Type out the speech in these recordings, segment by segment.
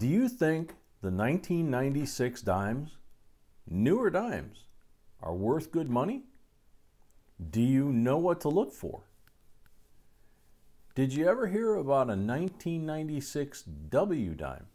Do you think the 1996 dimes, newer dimes, are worth good money? Do you know what to look for? Did you ever hear about a 1996 W dime?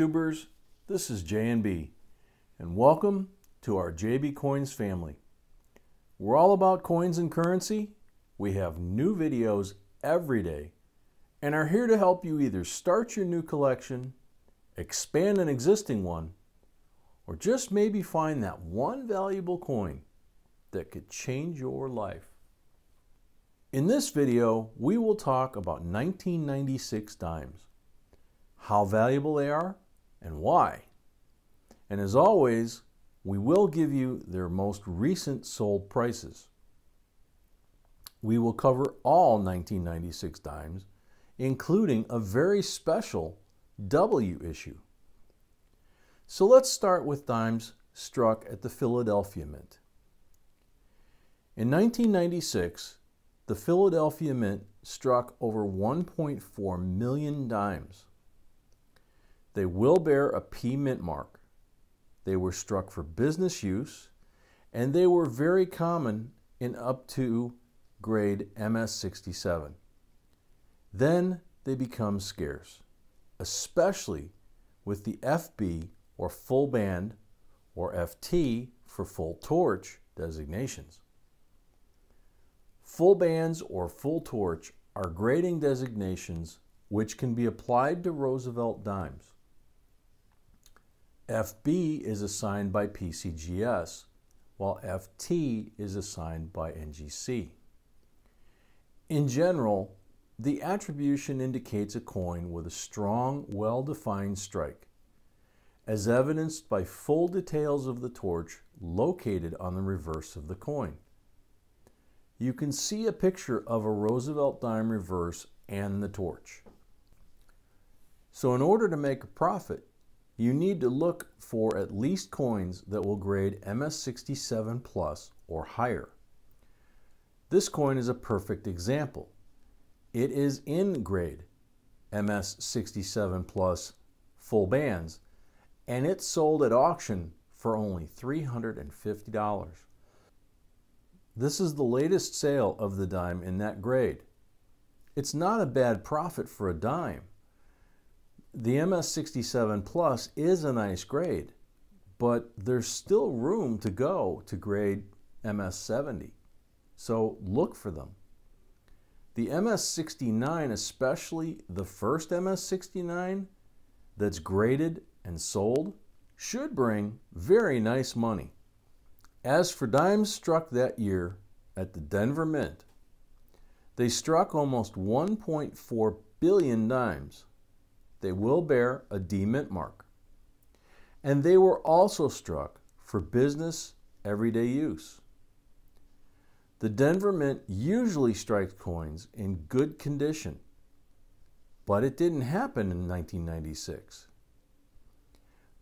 YouTubers, this is J&B and welcome to our JB Coins family. We're all about coins and currency. We have new videos every day and are here to help you either start your new collection, expand an existing one, or just maybe find that one valuable coin that could change your life. In this video, we will talk about 1996 dimes how valuable they are, and why. And as always, we will give you their most recent sold prices. We will cover all 1996 dimes, including a very special W issue. So let's start with dimes struck at the Philadelphia Mint. In 1996, the Philadelphia Mint struck over 1.4 million dimes. They will bear a P mint mark. They were struck for business use, and they were very common in up to grade MS67. Then they become scarce, especially with the FB or full band or FT for full torch designations. Full bands or full torch are grading designations which can be applied to Roosevelt dimes. FB is assigned by PCGS, while FT is assigned by NGC. In general, the attribution indicates a coin with a strong, well-defined strike, as evidenced by full details of the torch located on the reverse of the coin. You can see a picture of a Roosevelt dime reverse and the torch. So in order to make a profit, you need to look for at least coins that will grade MS67 plus or higher. This coin is a perfect example. It is in grade MS67 plus full bands and it sold at auction for only $350. This is the latest sale of the dime in that grade. It's not a bad profit for a dime the MS67 Plus is a nice grade, but there's still room to go to grade MS70. So look for them. The MS69, especially the first MS69 that's graded and sold, should bring very nice money. As for dimes struck that year at the Denver Mint, they struck almost 1.4 billion dimes they will bear a D mint mark. And they were also struck for business everyday use. The Denver Mint usually strikes coins in good condition, but it didn't happen in 1996.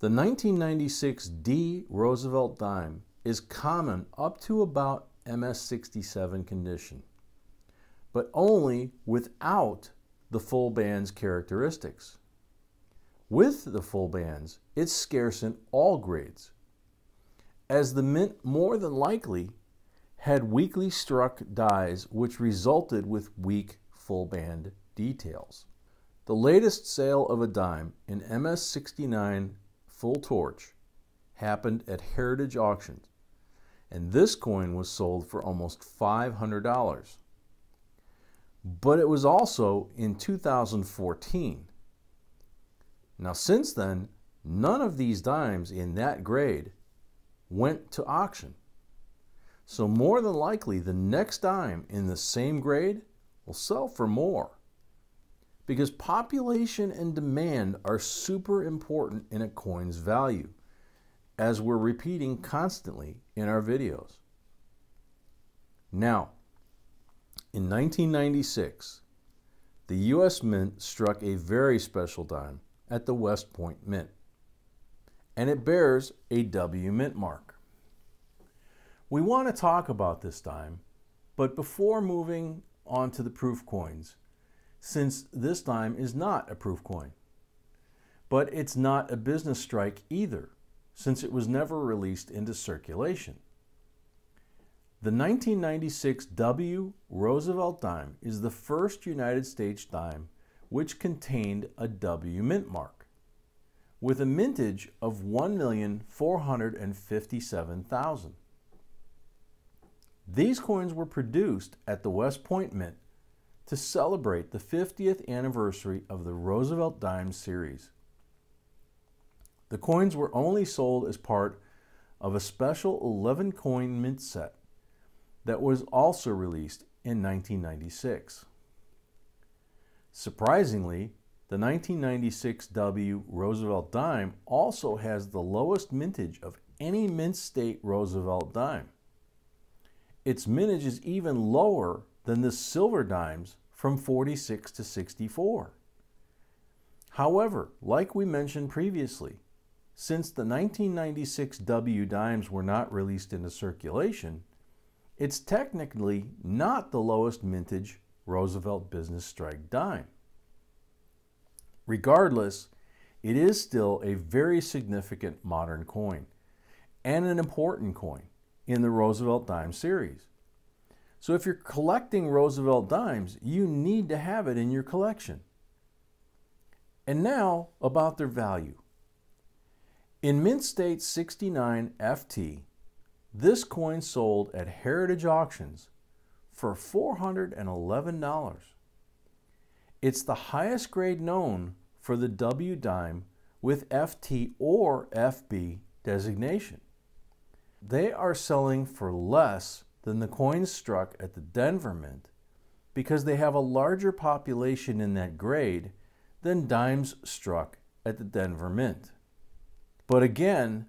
The 1996 D Roosevelt dime is common up to about MS67 condition, but only without the full band's characteristics. With the full bands, it's scarce in all grades, as the mint more than likely had weakly struck dies which resulted with weak full band details. The latest sale of a dime in MS69 full torch happened at Heritage Auctions, and this coin was sold for almost $500. But it was also in 2014 now, since then, none of these dimes in that grade went to auction. So, more than likely, the next dime in the same grade will sell for more. Because population and demand are super important in a coin's value, as we're repeating constantly in our videos. Now, in 1996, the U.S. Mint struck a very special dime at the West Point Mint, and it bears a W Mint mark. We want to talk about this dime, but before moving on to the proof coins, since this dime is not a proof coin, but it's not a business strike either, since it was never released into circulation. The 1996 W. Roosevelt dime is the first United States dime which contained a W mint mark, with a mintage of 1,457,000. These coins were produced at the West Point Mint to celebrate the 50th anniversary of the Roosevelt Dime series. The coins were only sold as part of a special 11 coin mint set that was also released in 1996. Surprisingly, the 1996 W Roosevelt dime also has the lowest mintage of any mint state Roosevelt dime. Its mintage is even lower than the silver dimes from 46 to 64. However, like we mentioned previously, since the 1996 W dimes were not released into circulation, it's technically not the lowest mintage Roosevelt Business Strike dime. Regardless, it is still a very significant modern coin and an important coin in the Roosevelt dime series. So if you're collecting Roosevelt dimes, you need to have it in your collection. And now about their value. In Mint State 69 FT, this coin sold at Heritage Auctions for $411. It's the highest grade known for the W dime with FT or FB designation. They are selling for less than the coins struck at the Denver Mint because they have a larger population in that grade than dimes struck at the Denver Mint. But again,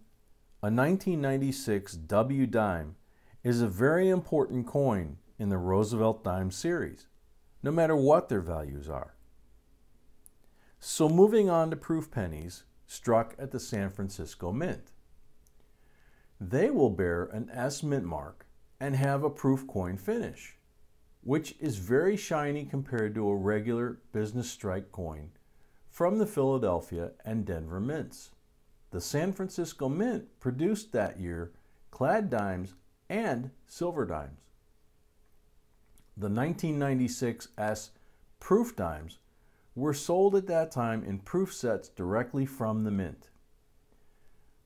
a 1996 W dime is a very important coin in the Roosevelt dime series, no matter what their values are. So moving on to proof pennies struck at the San Francisco Mint. They will bear an S mint mark and have a proof coin finish, which is very shiny compared to a regular business strike coin from the Philadelphia and Denver mints. The San Francisco Mint produced that year clad dimes and silver dimes. The 1996 S proof dimes were sold at that time in proof sets directly from the mint.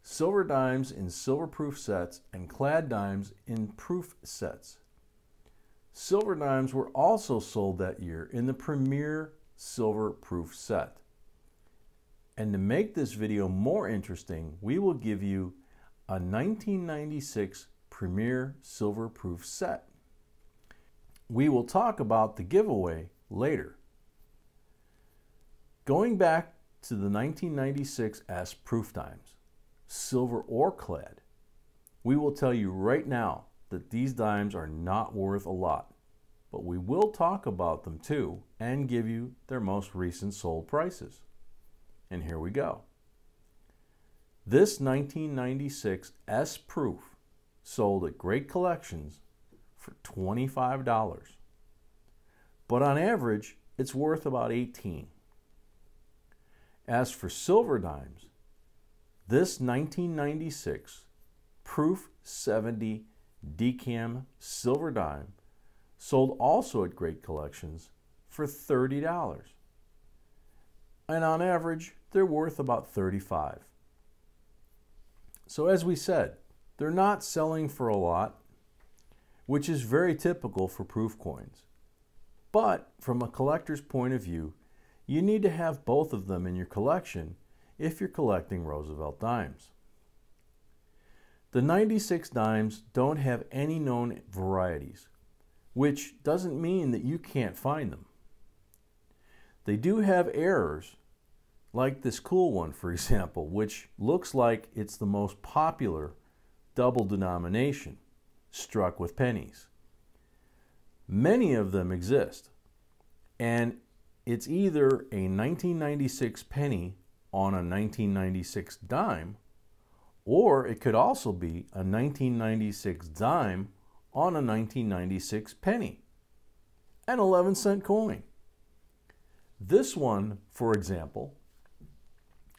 Silver dimes in silver proof sets and clad dimes in proof sets. Silver dimes were also sold that year in the Premier Silver Proof set. And to make this video more interesting, we will give you a 1996 Premier Silver Proof set. We will talk about the giveaway later. Going back to the 1996 S Proof Dimes, silver or clad, we will tell you right now that these dimes are not worth a lot, but we will talk about them too and give you their most recent sold prices. And here we go. This 1996 S Proof sold at Great Collections for $25. But on average, it's worth about 18. As for silver dimes, this 1996 Proof 70 DCAM silver dime sold also at Great Collections for $30. And on average, they're worth about 35. So as we said, they're not selling for a lot, which is very typical for proof coins. But from a collector's point of view, you need to have both of them in your collection if you're collecting Roosevelt dimes. The 96 dimes don't have any known varieties, which doesn't mean that you can't find them. They do have errors like this cool one, for example, which looks like it's the most popular double denomination struck with pennies. Many of them exist. And it's either a 1996 penny on a 1996 dime, or it could also be a 1996 dime on a 1996 penny, an 11 cent coin. This one, for example,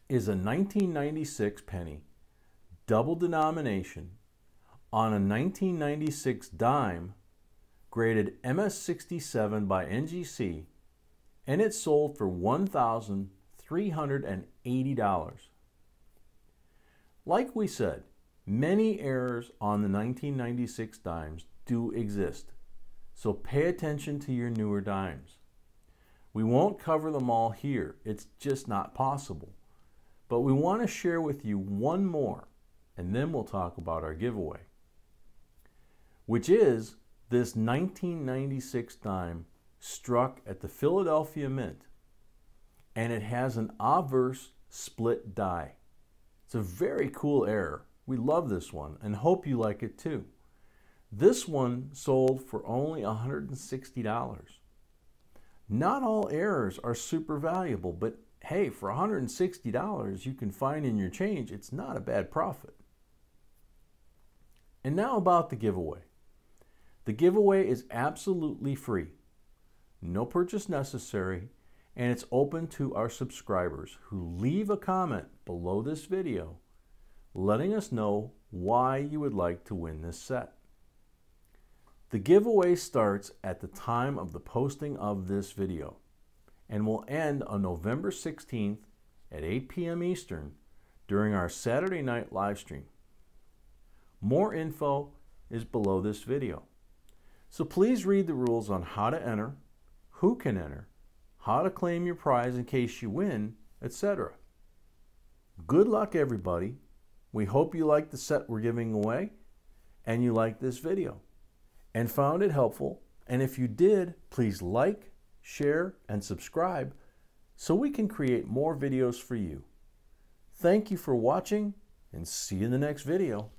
is a 1996 penny, double denomination, on a 1996 dime graded MS67 by NGC, and it sold for $1,380. Like we said, many errors on the 1996 dimes do exist, so pay attention to your newer dimes. We won't cover them all here, it's just not possible. But we want to share with you one more, and then we'll talk about our giveaway, which is this 1996 dime struck at the Philadelphia Mint, and it has an obverse split die. It's a very cool error. We love this one and hope you like it too. This one sold for only $160. Not all errors are super valuable, but hey, for $160 you can find in your change, it's not a bad profit. And now about the giveaway. The giveaway is absolutely free, no purchase necessary, and it's open to our subscribers who leave a comment below this video letting us know why you would like to win this set. The giveaway starts at the time of the posting of this video and will end on November 16th at 8 p.m. Eastern during our Saturday night live stream. More info is below this video. So please read the rules on how to enter, who can enter, how to claim your prize in case you win, etc. Good luck, everybody. We hope you like the set we're giving away and you liked this video and found it helpful. And if you did, please like, share, and subscribe so we can create more videos for you. Thank you for watching and see you in the next video.